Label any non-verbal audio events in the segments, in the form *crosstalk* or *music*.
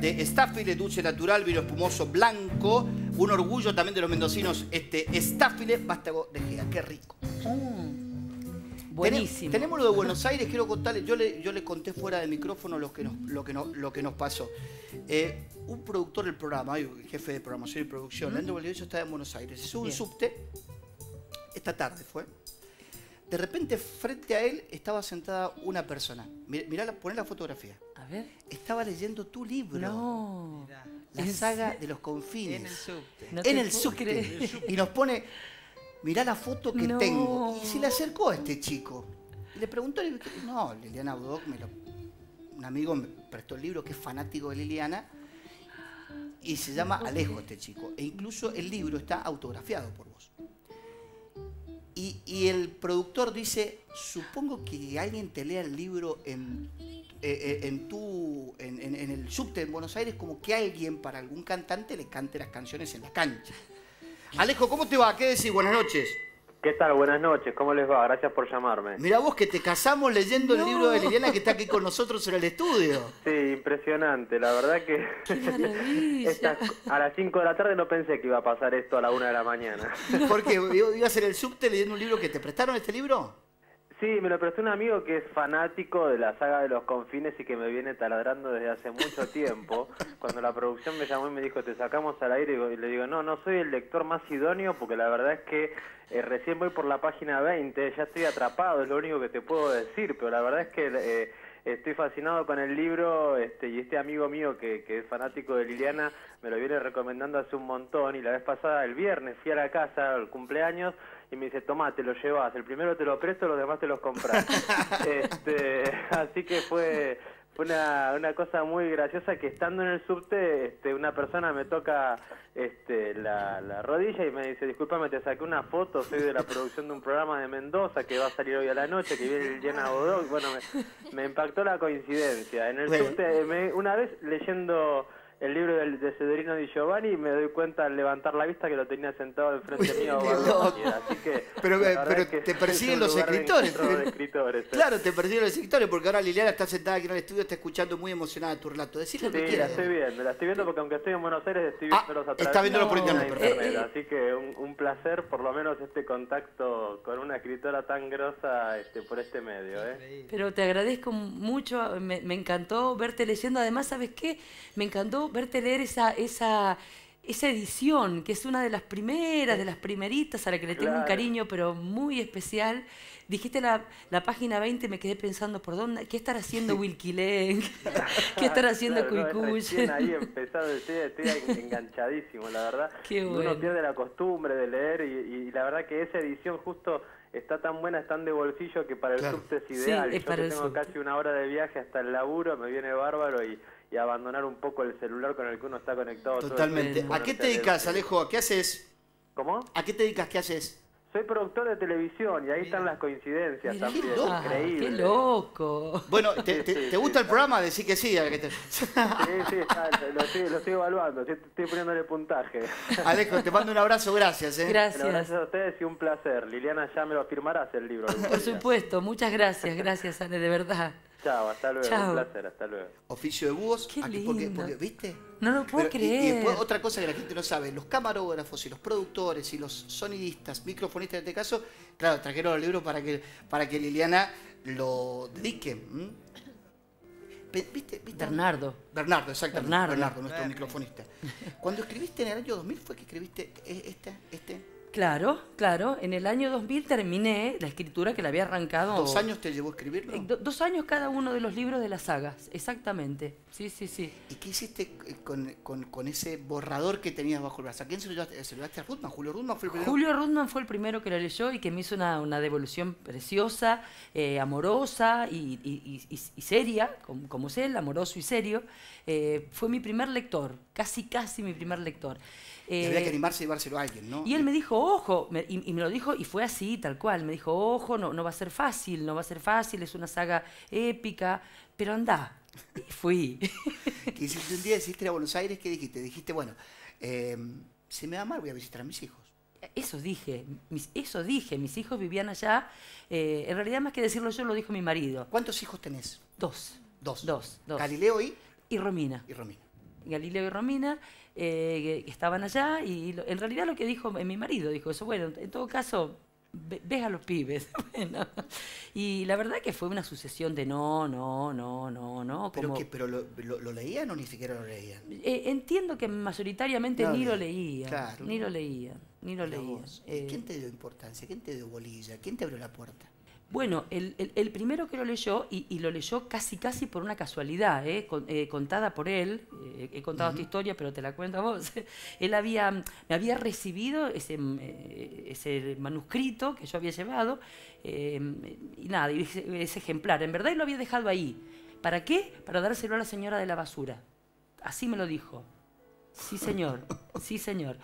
de Staffile, dulce natural, vino espumoso blanco. Un orgullo también de los mendocinos, este Staffile Vástago de Gea. Qué rico. Buenísimo. Tenemos lo de Buenos Aires, quiero contarles, yo le, yo le conté fuera de micrófono lo que nos, lo que no- lo que nos pasó. Eh, un productor del programa, un jefe de programación y producción, Leandro Valdivieso está en Buenos Aires. Sube un Bien. subte, esta tarde fue. De repente, frente a él estaba sentada una persona. Mirá, poné la fotografía. A ver. Estaba leyendo tu libro. No. La saga de los confines. En el subte. No en el subte. Y nos pone, mirá la foto que No. tengo. Y se le acercó a este chico. Y le preguntó, no, Liliana Bodoc, me lo- un amigo me prestó el libro que es fanático de Liliana. Y se llama Alejo este chico. E incluso el libro está autografiado por vos. Y, el productor dice, supongo que alguien te lea el libro en, eh, eh, en, tu, en, en- en el subte en Buenos Aires como que alguien para algún cantante le cante las canciones en la cancha. Alejo, ¿cómo te va? ¿Qué decís? Buenas noches. ¿Qué tal? Buenas noches, ¿cómo les va? Gracias por llamarme. Mira vos que te casamos leyendo el libro de Liliana que está aquí con nosotros en el estudio. Sí, impresionante, la verdad que *laughs* ¡Qué maravilla! Esta- a las 5 de la tarde no pensé que iba a pasar esto a la 1 de la mañana. Porque ibas en el subte leyendo un libro que te prestaron este libro. Sí, me lo prestó un amigo que es fanático de la saga de los confines y que me viene taladrando desde hace mucho *laughs* tiempo. Cuando la producción me llamó y me dijo, te sacamos al aire, y le digo, no, no soy el lector más idóneo porque la verdad es que eh, recién voy por la página 20, ya estoy atrapado, es lo único que te puedo decir, pero la verdad es que... eh, Estoy fascinado con el libro este, y este amigo mío que, que es fanático de Liliana me lo viene recomendando hace un montón y la vez pasada, el viernes, fui a la casa al cumpleaños y me dice, toma, te lo llevas, el primero te lo presto, los demás te los compras. *laughs* este, así que fue, una, una cosa muy graciosa que estando en el subte, este, una persona me toca este, la, la rodilla y me dice, discúlpame, te saqué una foto, soy de la producción de un programa de Mendoza que va a salir hoy a la noche, que viene Liliana Bodoc. Bueno, me, me impactó la coincidencia. En el Bueno. subte, me- una vez leyendo el libro del- de Cedrino Di Giovanni, me doy cuenta al levantar la vista que lo tenía sentado enfrente mío. Así que, Pero, eh, pero es que te persiguen los de escritores. de escritores. ¿eh? Claro, te perdieron los escritores porque ahora Liliana está sentada aquí en el estudio, está escuchando muy emocionada tu relato. Decir lo Sí, que quieras. estoy viendo, la estoy viendo porque aunque estoy en Buenos Aires estoy Ah, viéndolos a través está viéndolo por de internet, así que un, un placer por lo menos este contacto con una escritora tan grosa este, por este medio. ¿eh? Pero te agradezco mucho, me, me encantó verte leyendo. Además, ¿sabes qué? Me encantó verte leer esa, esa, esa edición, que es una de las primeras, de las primeritas, a la que le tengo un cariño, pero muy especial. Dijiste la, la página 20, me quedé pensando, ¿por dónde? ¿Qué estará haciendo Wilkie Leng? *laughs* ¿Qué estará haciendo Claro, Cuicuy? ahí empezado, estoy, enganchadísimo, la verdad. *laughs* Qué bueno. Uno pierde la costumbre de leer y, y la verdad que esa edición justo está tan buena, es tan de bolsillo que para el Claro. subte es Sí, ideal. es Yo que tengo subte. casi una hora de viaje hasta el laburo, me viene bárbaro y, y abandonar un poco el celular con el que uno está conectado. todo el Totalmente. tiempo, ¿A qué te dedicas. Alejo? ¿A qué haces? ¿Cómo? ¿A qué te dedicas? ¿Qué haces? Soy productor de televisión y ahí están las coincidencias Mirá, también. loco. Ah, Increíble. ¡Qué loco! Bueno, ¿te, te- Sí, sí, te gusta sí. el programa? Decí que sí. a que te- Sí, sí, está, lo, estoy, lo estoy evaluando, estoy, estoy poniéndole puntaje. Alejo, te mando un abrazo, gracias. ¿eh? Bueno, Gracias. gracias a ustedes y un placer. Liliana, ya me lo firmarás el libro. Por supuesto, muchas gracias, gracias, Ale, de verdad. Chao, hasta luego. Chao. Un placer, hasta luego. Oficio de búhos. Qué aquí porque, lindo. porque, ¿viste? No lo puedo Pero- y- Y, creer. después otra cosa que la gente no sabe, los camarógrafos y los productores y los sonidistas, microfonistas en este caso, claro, trajeron el libro para que, para que Liliana lo dedique. ¿Viste? ¿Viste? Bernardo. Bernardo, exactamente. Bernardo. Bernardo, nuestro Bernie. microfonista. Cuando escribiste en el año 2000 fue que escribiste eh, este, este. Claro, claro. En el año 2000 terminé la escritura que la había arrancado. ¿Dos años te llevó a escribirlo? Eh, do- dos años cada uno de los libros de las sagas, exactamente. Sí, sí, sí. ¿Y qué hiciste eh, con, con- con ese borrador que tenías bajo el brazo? ¿A quién se lo llevaste? ¿Se lo llevaste a Rutman? ¿Julio Rutman fue el primero? Julio Rudman fue el primero que lo leyó y que me hizo una, una devolución preciosa, eh, amorosa y, y- y- y seria, como, como es él, amoroso y serio. Eh, fue mi primer lector, casi, casi mi primer lector. Y Eh, había que animarse a llevárselo a alguien, ¿no? Y él me dijo, ojo, me- y, y me lo dijo, y fue así, tal cual. Me dijo, ojo, no, no va a ser fácil, no va a ser fácil, es una saga épica, pero anda. Y fui. *laughs* Que hiciste un día, decidiste ir a Buenos Aires, ¿qué dijiste? Dijiste, bueno, eh, si me va mal voy a visitar a mis hijos. Eso dije, mis, eso dije, mis hijos vivían allá. eh, en realidad, más que decirlo yo, lo dijo mi marido. ¿Cuántos hijos tenés? Dos. Dos. Dos, dos. Galileo y, Y Romina. y Romina. Galileo y Romina, eh, que estaban allá, y lo- en realidad lo que dijo mi marido, dijo eso, bueno, en todo caso, ve- ves a los pibes. *laughs* Bueno, y la verdad que fue una sucesión de no, no, no, no, no. ¿Pero, como- qué, ¿Pero lo, lo- lo leían o ni siquiera lo leían? Eh, entiendo que mayoritariamente No ni lo leí, leía, claro. ni lo leía, ni lo Mira leía. vos. ¿Y Eh, ¿Quién te dio importancia? ¿Quién te dio bolilla? ¿Quién te abrió la puerta? Bueno, el, el- el primero que lo leyó, y, y lo leyó casi casi por una casualidad, ¿eh? Con- eh, contada por él, eh, he contado esta historia, pero te la cuento a vos. *laughs* él había, me había recibido ese, ese manuscrito que yo había llevado, y nada, ese, ese ejemplar. En verdad él lo había dejado ahí. ¿Para qué? Para dárselo a la señora de la basura. Así me lo dijo. Sí, señor. Sí, señor.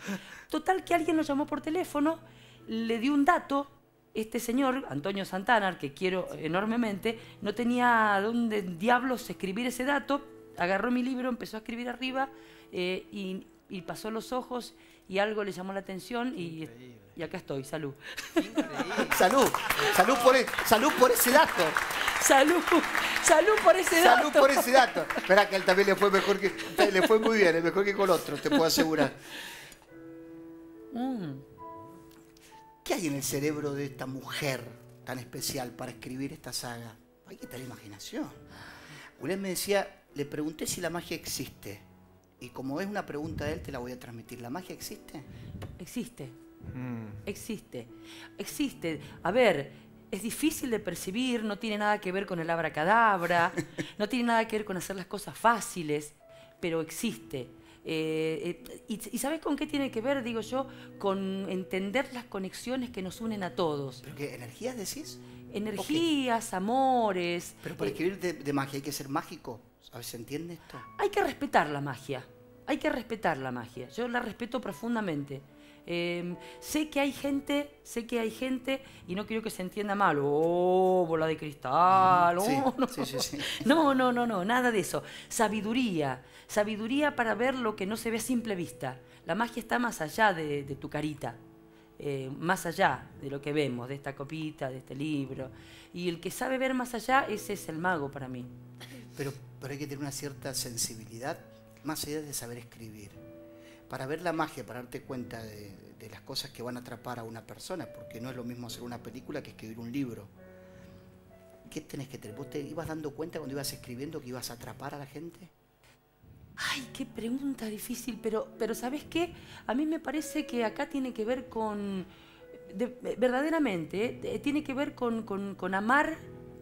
Total que alguien lo llamó por teléfono, le dio un dato. Este señor, Antonio Santana, que quiero enormemente, no tenía dónde diablos escribir ese dato. Agarró mi libro, empezó a escribir arriba eh, y, y pasó los ojos y algo le llamó la atención y, y acá estoy. Salud. *laughs* Salud, salud por, e- salud por ese dato. Salud. Salud por ese dato. Salud por ese dato. Espera que él también le fue mejor que le fue muy bien, mejor que con otro, te puedo asegurar. *laughs* Mm. ¿Qué hay en el cerebro de esta mujer tan especial para escribir esta saga? Hay que tener imaginación. Julián me decía, le pregunté si la magia existe. Y como es una pregunta de él, te la voy a transmitir. ¿La magia existe? Existe. Existe. Existe. A ver, es difícil de percibir, no tiene nada que ver con el abracadabra, *laughs* no tiene nada que ver con hacer las cosas fáciles, pero existe. Eh, eh, y, y ¿sabes con qué tiene que ver, digo yo? Con entender las conexiones que nos unen a todos. ¿Pero qué? ¿Energías decís? Energías, amores. Pero para eh, escribir de, de magia hay que ser mágico. ¿Sabes? ¿Se entiende esto? Hay que respetar la magia. Hay que respetar la magia. Yo la respeto profundamente. Eh, sé que hay gente, sé que hay gente, y no quiero que se entienda mal, oh, bola de cristal, Sí, oh, no. sí, sí, sí. *laughs* no, no, no, no, nada de eso. Sabiduría, sabiduría para ver lo que no se ve a simple vista. La magia está más allá de, de tu carita, eh, más allá de lo que vemos, de esta copita, de este libro. Y el que sabe ver más allá, ese es el mago para mí. Pero, pero hay que tener una cierta sensibilidad, más allá de saber escribir. Para ver la magia, para darte cuenta de, las cosas que van a atrapar a una persona, porque no es lo mismo hacer una película que escribir un libro. ¿Qué tenés que tener? ¿Vos te ibas dando cuenta cuando ibas escribiendo que ibas a atrapar a la gente? Ay, qué pregunta difícil, pero, pero ¿sabes qué? A mí me parece que acá tiene que ver con, de- verdaderamente, eh, tiene que ver con amar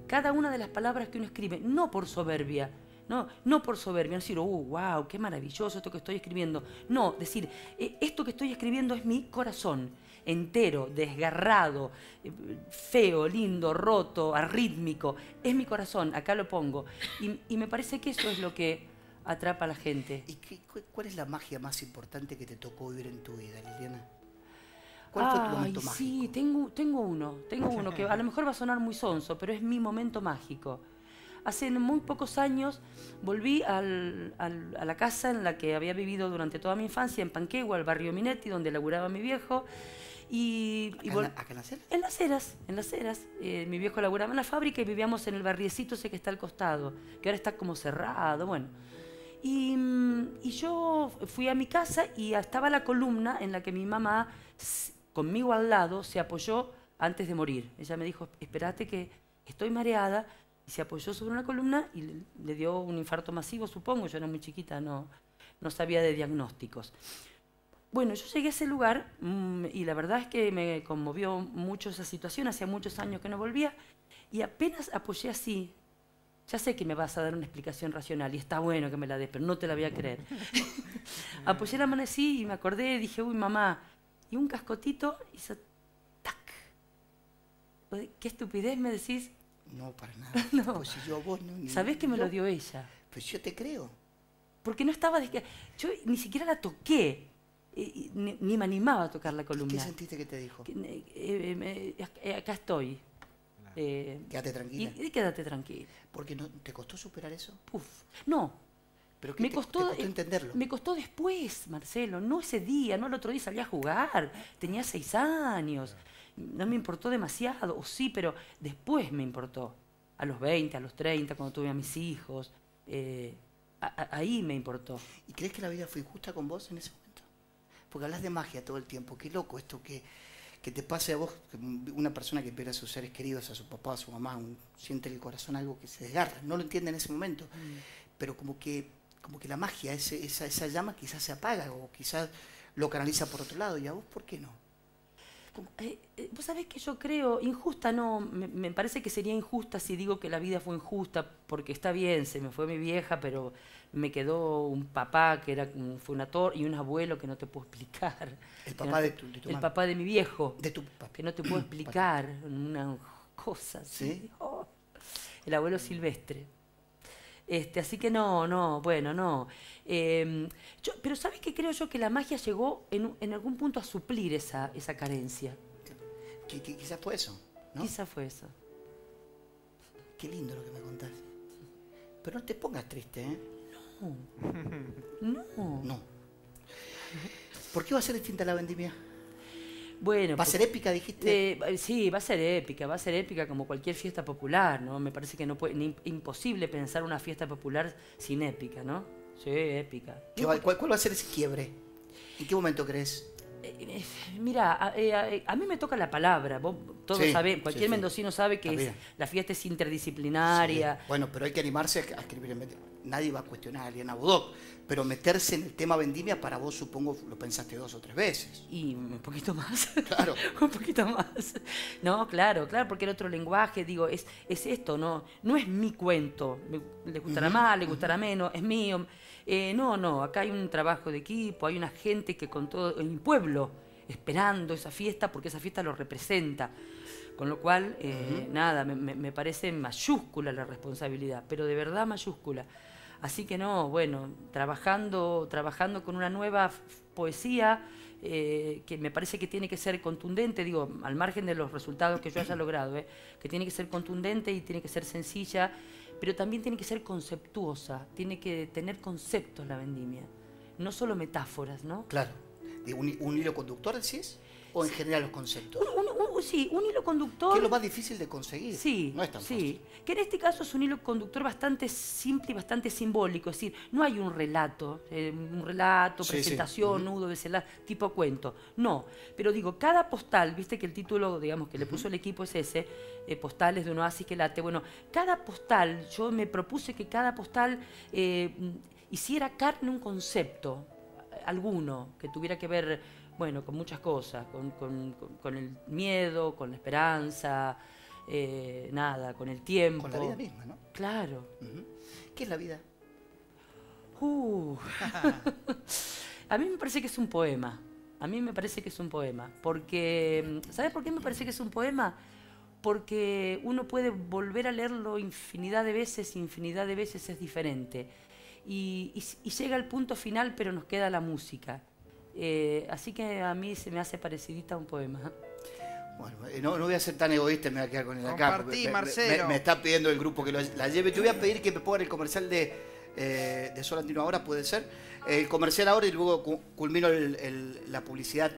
cada una de las palabras que uno escribe, no por soberbia, no, no por soberbia, no decir, oh, wow, qué maravilloso esto que estoy escribiendo. No, decir, eh, esto que estoy escribiendo es mi corazón, entero, desgarrado, eh, feo, lindo, roto, arrítmico, es mi corazón, acá lo pongo. Y, y me parece que eso es lo que atrapa a la gente. ¿Y qué- cu- cuál es la magia más importante que te tocó vivir en tu vida, Liliana? ¿Cuál fue tu momento sí, mágico? tengo, tengo uno, tengo uno que a lo mejor va a sonar muy sonso, pero es mi momento mágico. Hace muy pocos años volví al- al- a la casa en la que había vivido durante toda mi infancia, en Panquegua, al barrio Minetti, donde laburaba mi viejo. Y, y ¿Acá, vol- en la- acá en la Cera? en las eras, en las eras. Eh, mi viejo laburaba en la fábrica y vivíamos en el barriecito ese que está al costado, que ahora está como cerrado, bueno. Y, y yo fui a mi casa y estaba la columna en la que mi mamá, conmigo al lado, se apoyó antes de morir. Ella me dijo, espérate que estoy mareada. Y se apoyó sobre una columna y le, le dio un infarto masivo, supongo. Yo era muy chiquita, no, no sabía de diagnósticos. Bueno, yo llegué a ese lugar mm, y la verdad es que me conmovió mucho esa situación. Hacía muchos años que no volvía y apenas apoyé así. Ya sé que me vas a dar una explicación racional y está bueno que me la des, pero no te la voy a creer. *laughs* apoyé la mano así y me acordé, dije, uy, mamá, y un cascotito hizo tac. ¿Qué estupidez me decís? No, para nada. *laughs* No. Pues si yo a vos no. ni- ¿Sabés que me yo- lo dio ella? Pues yo te creo. Porque no estaba... de- Yo ni siquiera la toqué, eh, ni, ni me animaba a tocar la ¿Qué columna. sentiste que te dijo? Que, eh, eh, eh, acá estoy. Eh, Quédate tranquila. y quédate tranquila. Porque no, ¿Te costó superar eso? Puf. No, ¿Pero qué me te, costó, te costó eh, entenderlo? Me costó después, Marcelo, no ese día, no el otro día salí a jugar, tenía seis años, no me importó demasiado, o sí, pero después me importó, a los 20, a los 30, cuando tuve a mis hijos. eh, a- a- ahí me importó. ¿Y crees que la vida fue injusta con vos en ese momento? Porque hablas de magia todo el tiempo. Qué loco esto que, que te pase a vos, una persona que pierde a sus seres queridos, a su papá, a su mamá, un- siente en el corazón algo que se desgarra. No lo entiende en ese momento. Pero como que, como que la magia, ese- esa, esa llama quizás se apaga o quizás lo canaliza por otro lado. ¿Y a vos por qué no? Eh, eh, Vos sabés que yo creo, injusta no, me, me parece que sería injusta si digo que la vida fue injusta, porque está bien, se me fue mi vieja, pero me quedó un papá que era fue un actor y un abuelo que no te puedo explicar. El papá no de tu- de tu El mamá. papá de mi viejo, De tu papá. que no te puedo *clears throat* explicar, una cosa así. ¿Sí? Oh, el abuelo silvestre. Este, así que no, no, bueno, no. Eh, yo- pero ¿sabes qué creo yo? Que la magia llegó en, en algún punto a suplir esa, esa carencia. Que, que quizás fue eso. ¿no? Quizá fue eso. Qué lindo lo que me contás. Pero no te pongas triste, ¿eh? No. *laughs* No. ¿Por qué va a ser distinta la vendimia? Bueno, ¿Va a por- ser épica, dijiste? eh, sí, va a ser épica, va a ser épica como cualquier fiesta popular, ¿no? Me parece que no puede, ni- imposible pensar una fiesta popular sin épica, ¿no? Sí, épica. ¿Qué va- cuál, cuál va a ser ese quiebre? ¿En qué momento crees? Eh, eh, Mira, a, a- a mí me toca la palabra. Vos todos Sí, saben, cualquier sí. mendocino sabe que es- la fiesta es interdisciplinaria. Bueno, pero hay que animarse a escribir en vendimia. Nadie va a cuestionar a Eliana Budok, pero meterse en el tema vendimia para vos, supongo, lo pensaste dos o tres veces. Y un poquito más. Claro. *laughs* un poquito más. No, claro, claro, porque el otro lenguaje, digo, es, es esto, no, no es mi cuento. Le gustará más, le gustará menos, es mío. Eh, no, no, acá hay un trabajo de equipo, hay una gente que con todo, el pueblo, esperando esa fiesta, porque esa fiesta lo representa. Con lo cual, eh, nada, me parece mayúscula la responsabilidad, pero de verdad mayúscula. Así que no, bueno, trabajando, trabajando con una nueva poesía eh, que me parece que tiene que ser contundente, digo, al margen de los resultados que yo haya logrado, eh, que tiene que ser contundente y tiene que ser sencilla, pero también tiene que ser conceptuosa, tiene que tener conceptos la vendimia, no solo metáforas, ¿no? Claro. ¿De un, un hilo conductor, decís? ¿O en general los conceptos? Un- sí, un hilo conductor. ¿Qué es lo más difícil de conseguir? Sí, No es tan sí. Que en este caso es un hilo conductor bastante simple y bastante simbólico. Es decir, no hay un relato, eh, un relato, Sí, sí. presentación, nudo, desenlace, tipo cuento. No. Pero digo, cada postal, viste que el título, digamos, que le puso el equipo es ese, eh, postales de un oasis que late. Bueno, cada postal, yo me propuse que cada postal eh, hiciera carne un concepto, alguno, que tuviera que ver bueno, con muchas cosas, con, con- el miedo, con la esperanza, eh, nada, con el tiempo. Con la vida misma, ¿no? Claro. ¿Qué es la vida? Uh. *laughs* A mí me parece que es un poema. A mí me parece que es un poema. Porque, ¿sabes por qué me parece que es un poema? Porque uno puede volver a leerlo infinidad de veces, infinidad de veces es diferente. Y, y- y llega al punto final, pero nos queda la música. Eh, así que a mí se me hace parecidita a un poema. Bueno, eh, no, no voy a ser tan egoísta, me voy a quedar con el acá. Compartí, me- me- Marcelo. Me, me está pidiendo el grupo que lo- la lleve. Te voy a pedir que me pongan el comercial de, eh, de Sol Andino ahora, puede ser. El comercial ahora y luego cu- culmino el- el- la publicidad